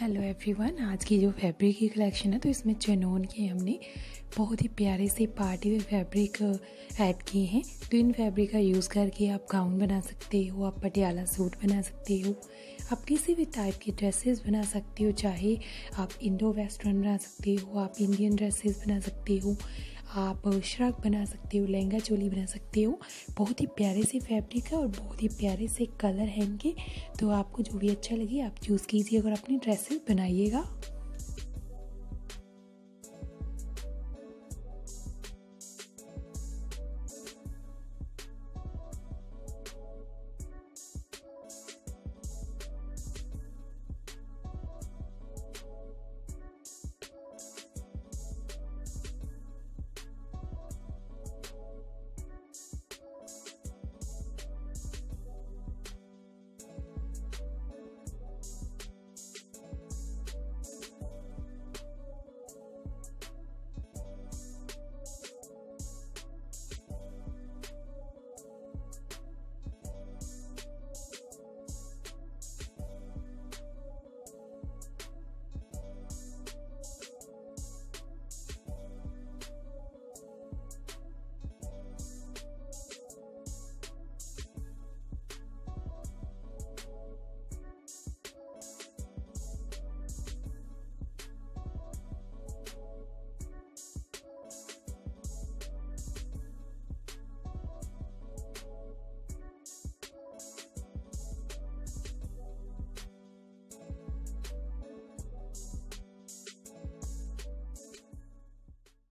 Hello everyone आज की जो फैब्रिक की कलेक्शन है तो इसमें चनोन के हमने बहुत ही प्यारे से पार्टी वेयर फैब्रिक ऐड किए हैं। तो इन फैब्रिक का यूज़ करके आप गाउन बना सकते हो, आप पटियाला सूट बना सकते हो, आप किसी भी टाइप की ड्रेसेस बना सकते हो, चाहे आप इंडो वेस्टर्न बना सकते हो, आप इंडियन ड्रेसेस बना सकते हो। आप श्रग बना सकते हो, लहंगा चोली बना सकते हो। बहुत ही प्यारे से फैब्रिक है और बहुत ही प्यारे से कलर है इनके। तो आपको जो भी अच्छा लगे, आप चूज़ कीजिए अगर अपनी ड्रेसेस बनाइएगा।